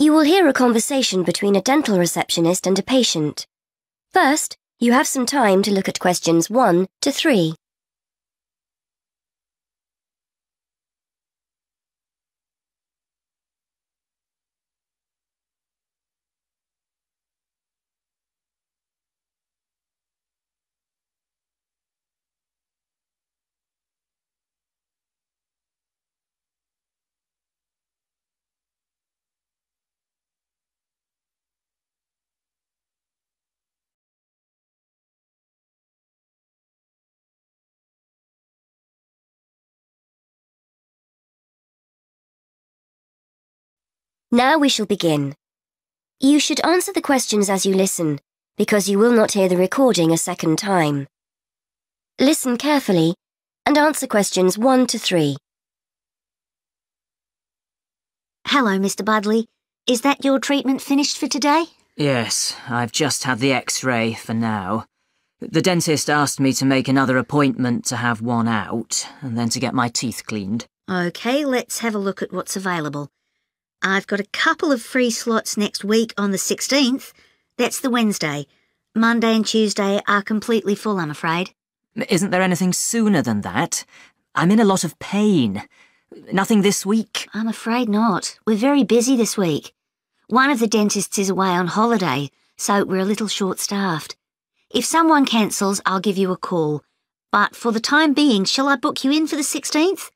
You will hear a conversation between a dental receptionist and a patient. First, you have some time to look at questions 1 to 3. Now we shall begin. You should answer the questions as you listen, because you will not hear the recording a second time. Listen carefully and answer questions 1 to 3. Hello, Mr. Budley. Is that your treatment finished for today? Yes, I've just had the x-ray for now. The dentist asked me to make another appointment to have one out, and then to get my teeth cleaned. OK, let's have a look at what's available. I've got a couple of free slots next week on the 16th. That's the Wednesday. Monday and Tuesday are completely full, I'm afraid. Isn't there anything sooner than that? I'm in a lot of pain. Nothing this week? I'm afraid not. We're very busy this week. One of the dentists is away on holiday, so we're a little short-staffed. If someone cancels, I'll give you a call. But for the time being, shall I book you in for the 16th?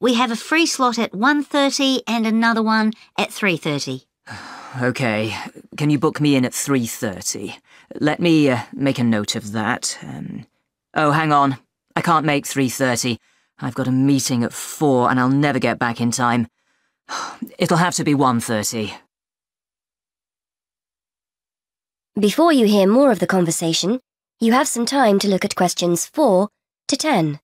We have a free slot at 1.30 and another one at 3.30. OK. Can you book me in at 3.30? Let me uh, make a note of that. Um, oh, hang on. I can't make 3.30. I've got a meeting at 4 and I'll never get back in time. It'll have to be 1.30. Before you hear more of the conversation, you have some time to look at questions 4 to 10.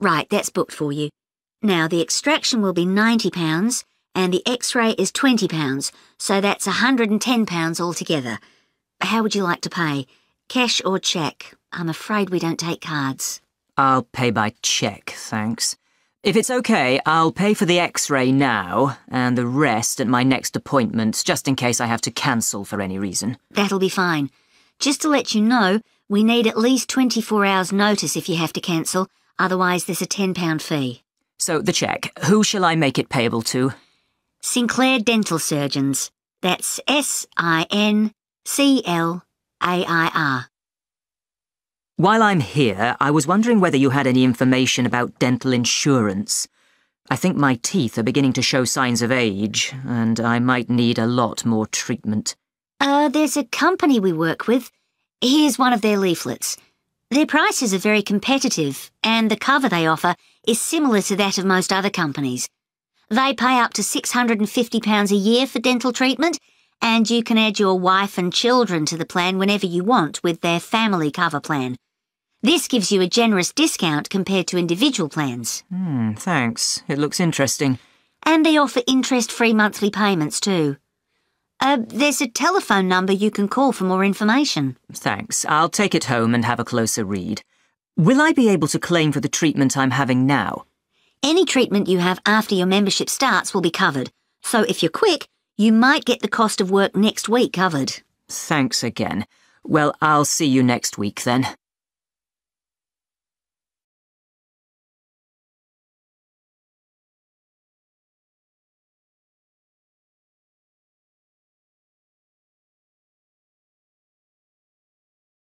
Right, that's booked for you. Now, the extraction will be £90 and the x-ray is £20, so that's £110 altogether. How would you like to pay? Cash or cheque? I'm afraid we don't take cards. I'll pay by cheque, thanks. If it's OK, I'll pay for the x-ray now, and the rest at my next appointment, just in case I have to cancel for any reason. That'll be fine. Just to let you know, we need at least 24 hours notice if you have to cancel, otherwise there's a £10 fee. So, the cheque, who shall I make it payable to? Sinclair Dental Surgeons. That's S-I-N-C-L-A-I-R. While I'm here, I was wondering whether you had any information about dental insurance. I think my teeth are beginning to show signs of age, and I might need a lot more treatment. Uh, there's a company we work with. Here's one of their leaflets. Their prices are very competitive, and the cover they offer is similar to that of most other companies. They pay up to £650 a year for dental treatment, and you can add your wife and children to the plan whenever you want with their family cover plan. This gives you a generous discount compared to individual plans. Hmm, thanks. It looks interesting. And they offer interest-free monthly payments too. Uh, there's a telephone number you can call for more information. Thanks. I'll take it home and have a closer read. Will I be able to claim for the treatment I'm having now? Any treatment you have after your membership starts will be covered. So if you're quick, you might get the cost of work next week covered. Thanks again. Well, I'll see you next week then.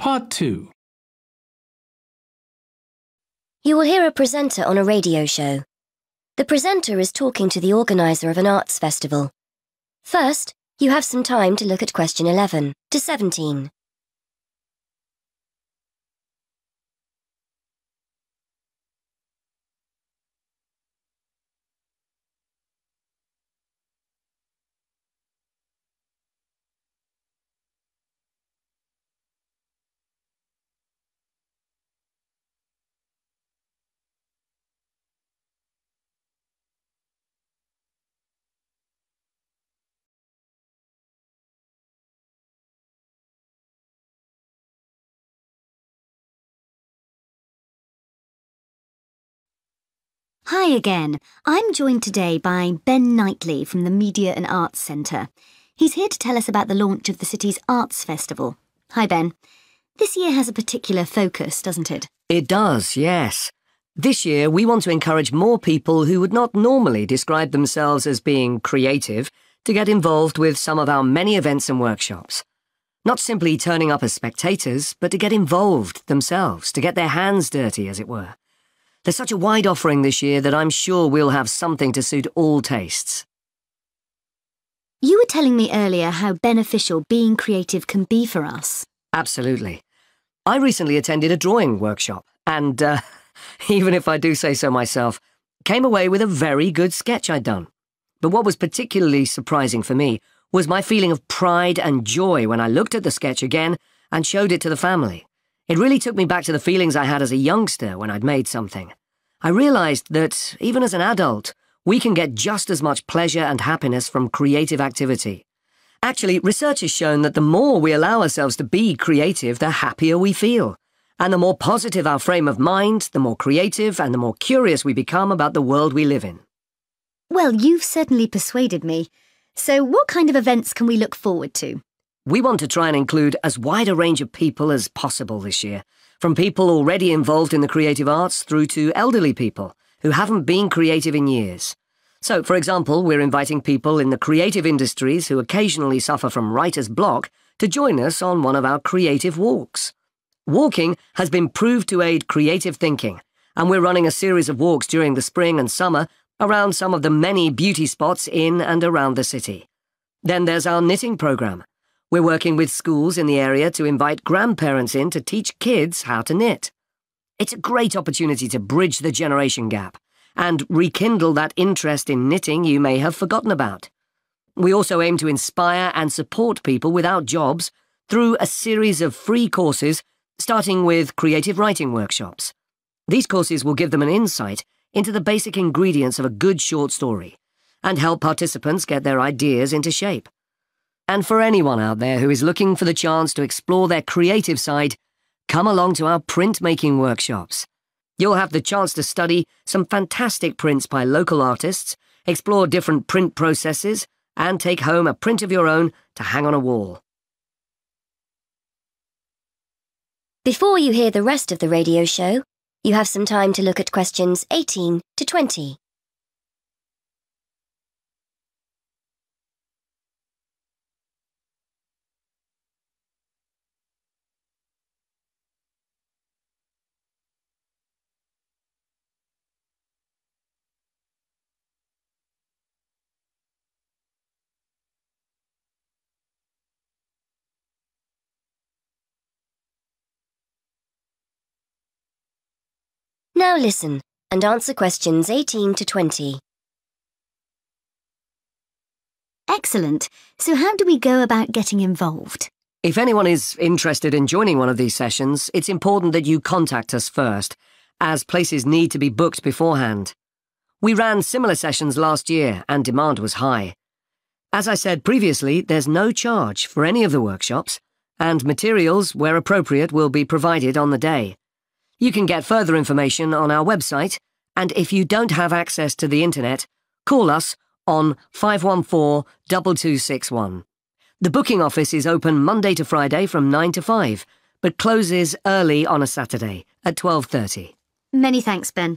Part 2 You will hear a presenter on a radio show. The presenter is talking to the organiser of an arts festival. First, you have some time to look at question 11 to 17. Hi again. I'm joined today by Ben Knightley from the Media and Arts Centre. He's here to tell us about the launch of the city's Arts Festival. Hi, Ben. This year has a particular focus, doesn't it? It does, yes. This year, we want to encourage more people who would not normally describe themselves as being creative to get involved with some of our many events and workshops. Not simply turning up as spectators, but to get involved themselves, to get their hands dirty, as it were. There's such a wide offering this year that I'm sure we'll have something to suit all tastes. You were telling me earlier how beneficial being creative can be for us. Absolutely. I recently attended a drawing workshop, and, uh, even if I do say so myself, came away with a very good sketch I'd done. But what was particularly surprising for me was my feeling of pride and joy when I looked at the sketch again and showed it to the family. It really took me back to the feelings I had as a youngster when I'd made something. I realised that, even as an adult, we can get just as much pleasure and happiness from creative activity. Actually, research has shown that the more we allow ourselves to be creative, the happier we feel. And the more positive our frame of mind, the more creative and the more curious we become about the world we live in. Well, you've certainly persuaded me. So, what kind of events can we look forward to? We want to try and include as wide a range of people as possible this year, from people already involved in the creative arts through to elderly people who haven't been creative in years. So, for example, we're inviting people in the creative industries who occasionally suffer from writer's block to join us on one of our creative walks. Walking has been proved to aid creative thinking, and we're running a series of walks during the spring and summer around some of the many beauty spots in and around the city. Then there's our knitting programme, we're working with schools in the area to invite grandparents in to teach kids how to knit. It's a great opportunity to bridge the generation gap and rekindle that interest in knitting you may have forgotten about. We also aim to inspire and support people without jobs through a series of free courses, starting with creative writing workshops. These courses will give them an insight into the basic ingredients of a good short story and help participants get their ideas into shape. And for anyone out there who is looking for the chance to explore their creative side, come along to our printmaking workshops. You'll have the chance to study some fantastic prints by local artists, explore different print processes, and take home a print of your own to hang on a wall. Before you hear the rest of the radio show, you have some time to look at questions 18 to 20. Now listen and answer questions 18 to 20. Excellent. So, how do we go about getting involved? If anyone is interested in joining one of these sessions, it's important that you contact us first, as places need to be booked beforehand. We ran similar sessions last year and demand was high. As I said previously, there's no charge for any of the workshops, and materials, where appropriate, will be provided on the day. You can get further information on our website, and if you don't have access to the internet, call us on 514 2261. The booking office is open Monday to Friday from 9 to 5, but closes early on a Saturday at 12:30. Many thanks, Ben.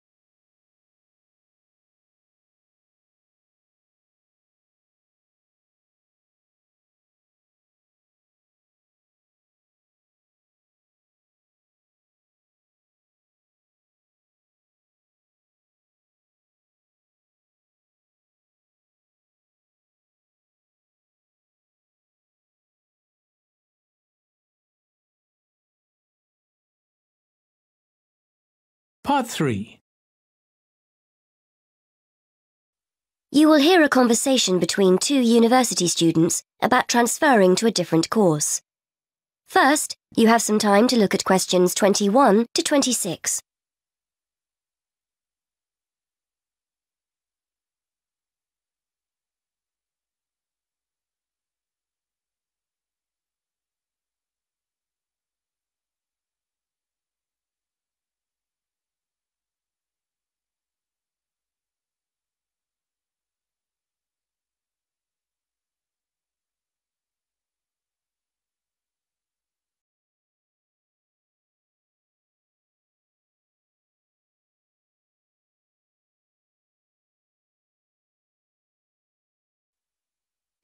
Part 3 You will hear a conversation between two university students about transferring to a different course. First, you have some time to look at questions 21 to 26.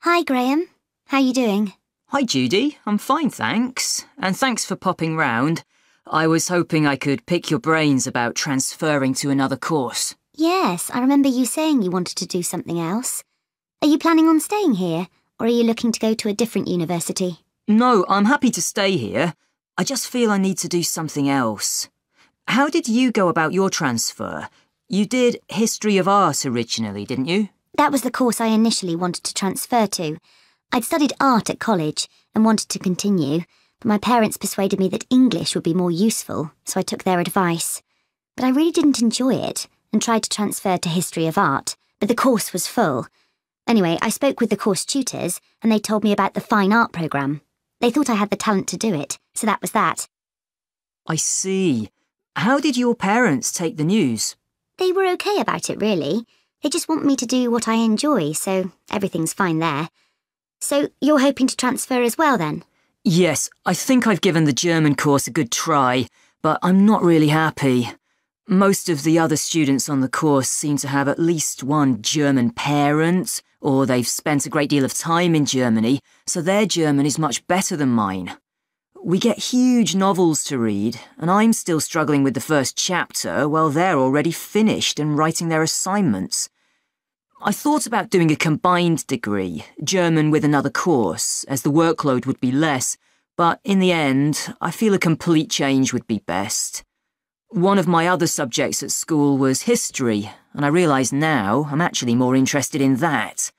Hi, Graham. How you doing? Hi, Judy. I'm fine, thanks. And thanks for popping round. I was hoping I could pick your brains about transferring to another course. Yes, I remember you saying you wanted to do something else. Are you planning on staying here, or are you looking to go to a different university? No, I'm happy to stay here. I just feel I need to do something else. How did you go about your transfer? You did History of Art originally, didn't you? That was the course I initially wanted to transfer to. I'd studied art at college and wanted to continue, but my parents persuaded me that English would be more useful, so I took their advice. But I really didn't enjoy it and tried to transfer to History of Art, but the course was full. Anyway, I spoke with the course tutors and they told me about the fine art programme. They thought I had the talent to do it, so that was that. I see. How did your parents take the news? They were okay about it, really. They just want me to do what I enjoy, so everything's fine there. So you're hoping to transfer as well, then? Yes, I think I've given the German course a good try, but I'm not really happy. Most of the other students on the course seem to have at least one German parent, or they've spent a great deal of time in Germany, so their German is much better than mine. We get huge novels to read, and I'm still struggling with the first chapter while they're already finished and writing their assignments. I thought about doing a combined degree, German with another course, as the workload would be less, but in the end, I feel a complete change would be best. One of my other subjects at school was history, and I realise now I'm actually more interested in that.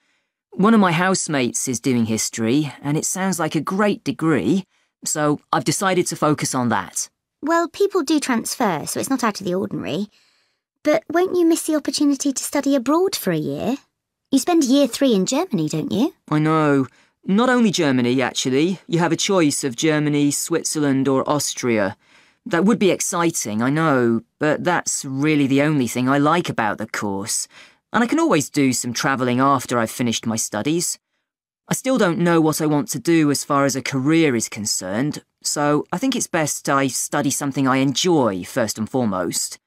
One of my housemates is doing history, and it sounds like a great degree, so I've decided to focus on that. Well, people do transfer, so it's not out of the ordinary. But won't you miss the opportunity to study abroad for a year? You spend year three in Germany, don't you? I know. Not only Germany, actually. You have a choice of Germany, Switzerland, or Austria. That would be exciting, I know, but that's really the only thing I like about the course. And I can always do some travelling after I've finished my studies. I still don't know what I want to do as far as a career is concerned, so I think it's best I study something I enjoy first and foremost.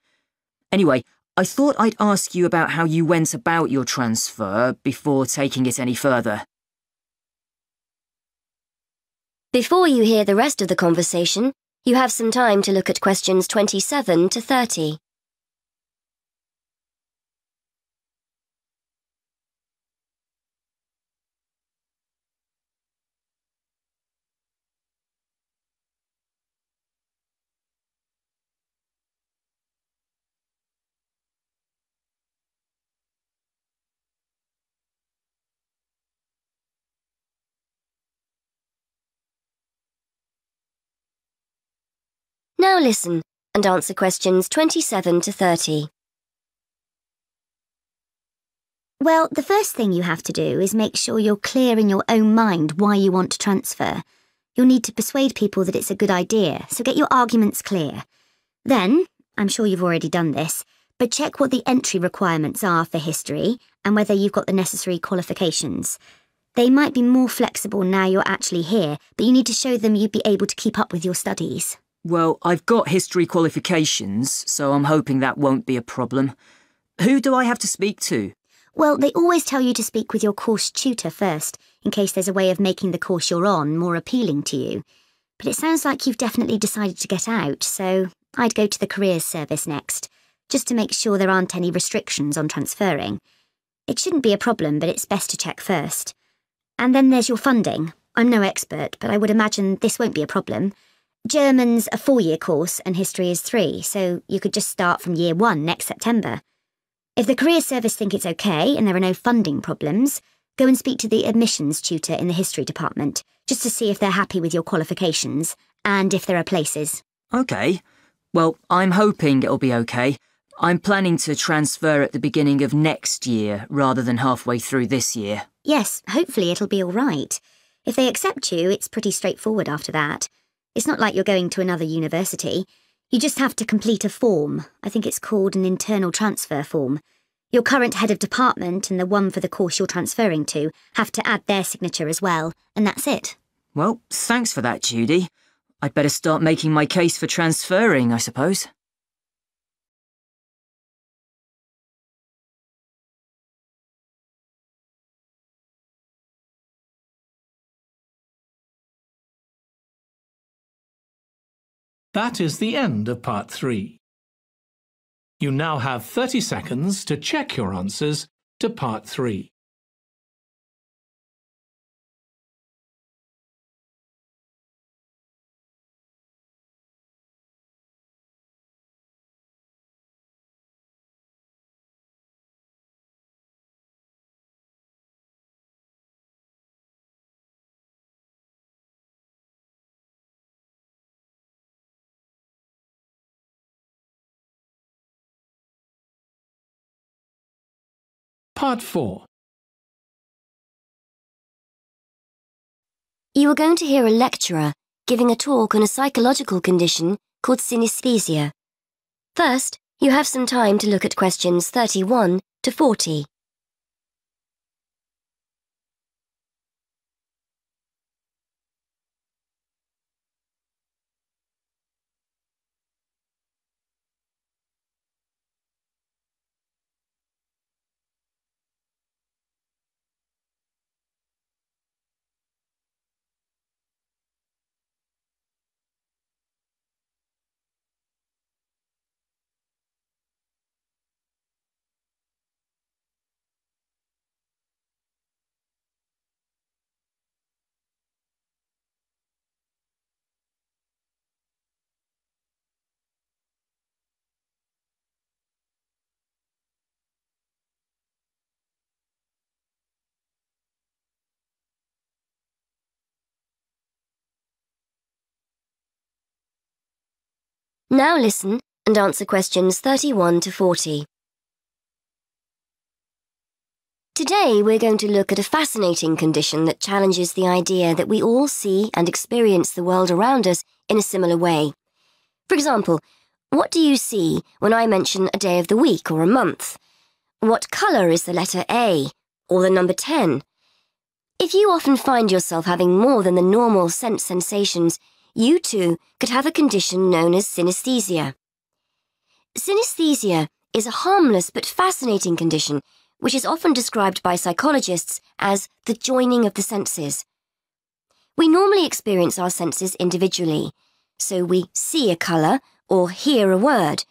Anyway, I thought I'd ask you about how you went about your transfer before taking it any further. Before you hear the rest of the conversation, you have some time to look at questions 27 to 30. Now listen and answer questions 27 to 30. Well, the first thing you have to do is make sure you're clear in your own mind why you want to transfer. You'll need to persuade people that it's a good idea, so get your arguments clear. Then, I'm sure you've already done this, but check what the entry requirements are for history and whether you've got the necessary qualifications. They might be more flexible now you're actually here, but you need to show them you'd be able to keep up with your studies. Well, I've got history qualifications, so I'm hoping that won't be a problem. Who do I have to speak to? Well, they always tell you to speak with your course tutor first, in case there's a way of making the course you're on more appealing to you. But it sounds like you've definitely decided to get out, so I'd go to the careers service next, just to make sure there aren't any restrictions on transferring. It shouldn't be a problem, but it's best to check first. And then there's your funding. I'm no expert, but I would imagine this won't be a problem. German's a four year course and history is three, so you could just start from year one next September. If the career service think it's okay and there are no funding problems, go and speak to the admissions tutor in the history department, just to see if they're happy with your qualifications and if there are places. OK. Well, I'm hoping it'll be OK. I'm planning to transfer at the beginning of next year rather than halfway through this year. Yes, hopefully it'll be all right. If they accept you, it's pretty straightforward after that. It's not like you're going to another university. You just have to complete a form. I think it's called an internal transfer form. Your current head of department and the one for the course you're transferring to have to add their signature as well, and that's it. Well, thanks for that, Judy. I'd better start making my case for transferring, I suppose. That is the end of part 3. You now have 30 seconds to check your answers to part 3. Part 4 You are going to hear a lecturer giving a talk on a psychological condition called synesthesia. First, you have some time to look at questions 31 to 40. Now listen and answer questions 31 to 40. Today we're going to look at a fascinating condition that challenges the idea that we all see and experience the world around us in a similar way. For example, what do you see when I mention a day of the week or a month? What colour is the letter A or the number 10? If you often find yourself having more than the normal sense sensations, you too could have a condition known as synesthesia. Synesthesia is a harmless but fascinating condition which is often described by psychologists as the joining of the senses. We normally experience our senses individually, so we see a colour or hear a word,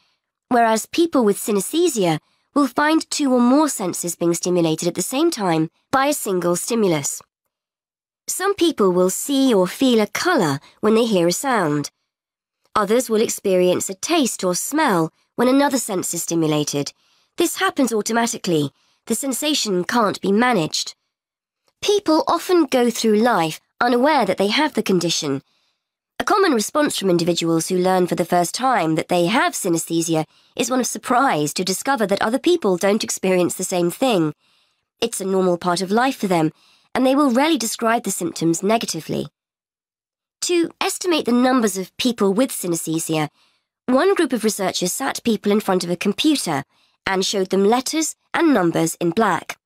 whereas people with synesthesia will find two or more senses being stimulated at the same time by a single stimulus. Some people will see or feel a colour when they hear a sound. Others will experience a taste or smell when another sense is stimulated. This happens automatically. The sensation can't be managed. People often go through life unaware that they have the condition. A common response from individuals who learn for the first time that they have synesthesia is one of surprise to discover that other people don't experience the same thing. It's a normal part of life for them, and they will rarely describe the symptoms negatively. To estimate the numbers of people with synesthesia, one group of researchers sat people in front of a computer and showed them letters and numbers in black.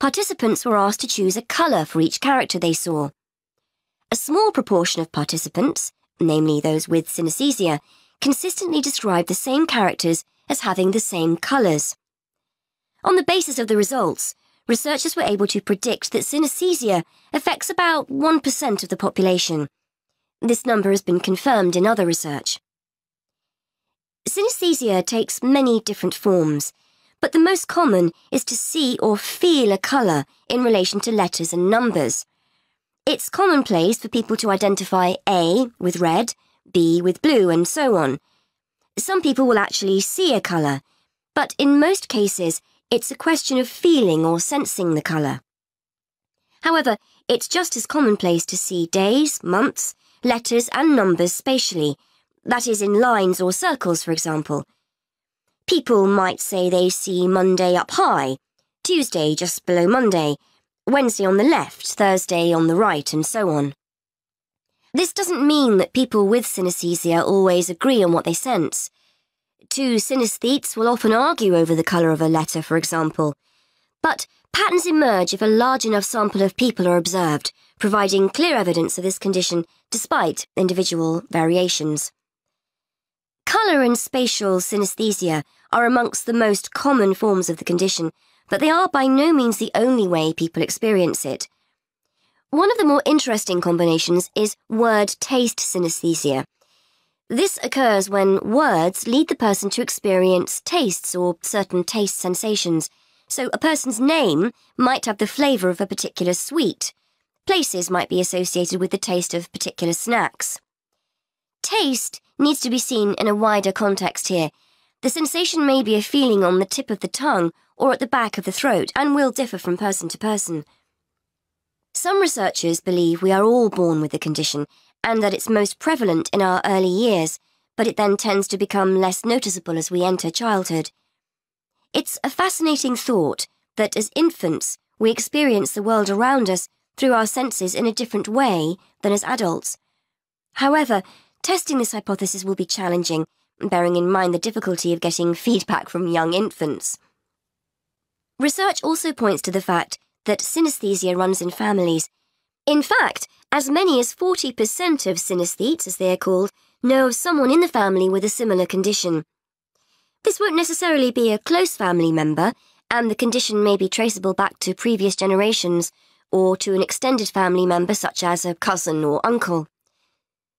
participants were asked to choose a colour for each character they saw. A small proportion of participants, namely those with synesthesia, consistently described the same characters as having the same colours. On the basis of the results, researchers were able to predict that synesthesia affects about 1% of the population. This number has been confirmed in other research. Synesthesia takes many different forms, but the most common is to see or feel a colour in relation to letters and numbers. It's commonplace for people to identify A with red, B with blue, and so on. Some people will actually see a colour, but in most cases, it's a question of feeling or sensing the colour. However, it's just as commonplace to see days, months, letters, and numbers spatially, that is, in lines or circles, for example. People might say they see Monday up high, Tuesday just below Monday, Wednesday on the left, Thursday on the right, and so on. This doesn't mean that people with synesthesia always agree on what they sense. Two synesthetes will often argue over the colour of a letter, for example. But patterns emerge if a large enough sample of people are observed, providing clear evidence of this condition despite individual variations. Colour and spatial synesthesia are amongst the most common forms of the condition, but they are by no means the only way people experience it. One of the more interesting combinations is word taste synesthesia. This occurs when words lead the person to experience tastes or certain taste sensations. So a person's name might have the flavour of a particular sweet. Places might be associated with the taste of particular snacks. Taste needs to be seen in a wider context here. The sensation may be a feeling on the tip of the tongue or at the back of the throat and will differ from person to person. Some researchers believe we are all born with the condition and that it's most prevalent in our early years, but it then tends to become less noticeable as we enter childhood. It's a fascinating thought that as infants, we experience the world around us through our senses in a different way than as adults. However, testing this hypothesis will be challenging, bearing in mind the difficulty of getting feedback from young infants. Research also points to the fact that synesthesia runs in families. In fact, as many as 40% of synesthetes, as they are called, know of someone in the family with a similar condition. This won't necessarily be a close family member, and the condition may be traceable back to previous generations or to an extended family member such as a cousin or uncle.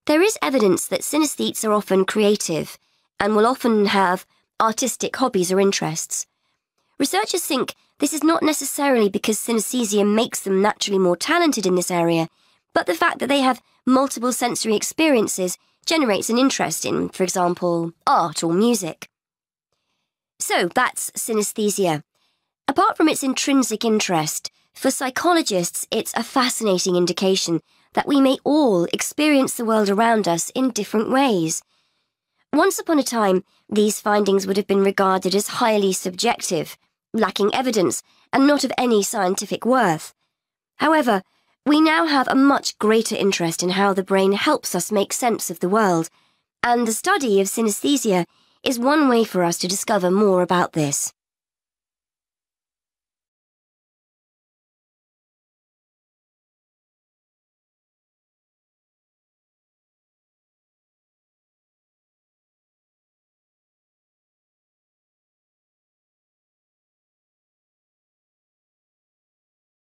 There is evidence that synesthetes are often creative and will often have artistic hobbies or interests. Researchers think this is not necessarily because synesthesia makes them naturally more talented in this area, but the fact that they have multiple sensory experiences generates an interest in, for example, art or music. So that's synesthesia. Apart from its intrinsic interest, for psychologists it's a fascinating indication that we may all experience the world around us in different ways. Once upon a time, these findings would have been regarded as highly subjective, lacking evidence, and not of any scientific worth. However, we now have a much greater interest in how the brain helps us make sense of the world, and the study of synesthesia is one way for us to discover more about this.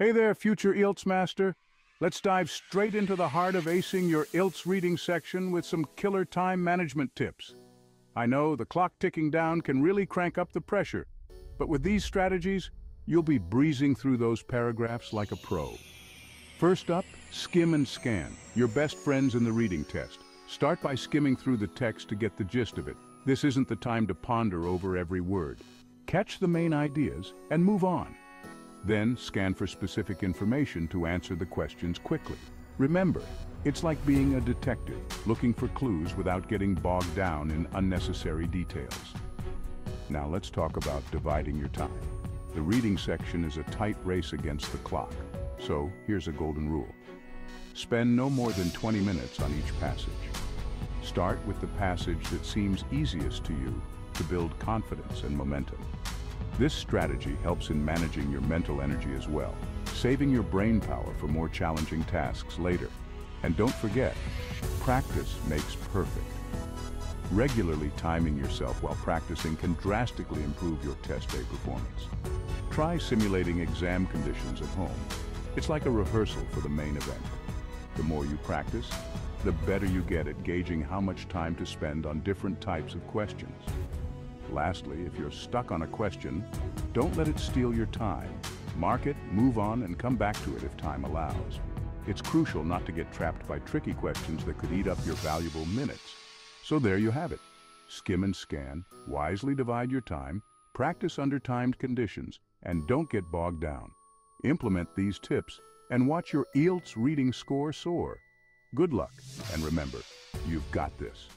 Hey there, future IELTS master. Let's dive straight into the heart of acing your IELTS reading section with some killer time management tips. I know the clock ticking down can really crank up the pressure, but with these strategies, you'll be breezing through those paragraphs like a pro. First up, skim and scan, your best friends in the reading test. Start by skimming through the text to get the gist of it. This isn't the time to ponder over every word. Catch the main ideas and move on. Then scan for specific information to answer the questions quickly. Remember, it's like being a detective, looking for clues without getting bogged down in unnecessary details. Now let's talk about dividing your time. The reading section is a tight race against the clock, so here's a golden rule. Spend no more than 20 minutes on each passage. Start with the passage that seems easiest to you to build confidence and momentum. This strategy helps in managing your mental energy as well, saving your brain power for more challenging tasks later. And don't forget, practice makes perfect. Regularly timing yourself while practicing can drastically improve your test day performance. Try simulating exam conditions at home. It's like a rehearsal for the main event. The more you practice, the better you get at gauging how much time to spend on different types of questions. Lastly, if you're stuck on a question, don't let it steal your time. Mark it, move on, and come back to it if time allows. It's crucial not to get trapped by tricky questions that could eat up your valuable minutes. So there you have it. Skim and scan, wisely divide your time, practice under timed conditions, and don't get bogged down. Implement these tips and watch your IELTS reading score soar. Good luck, and remember, you've got this.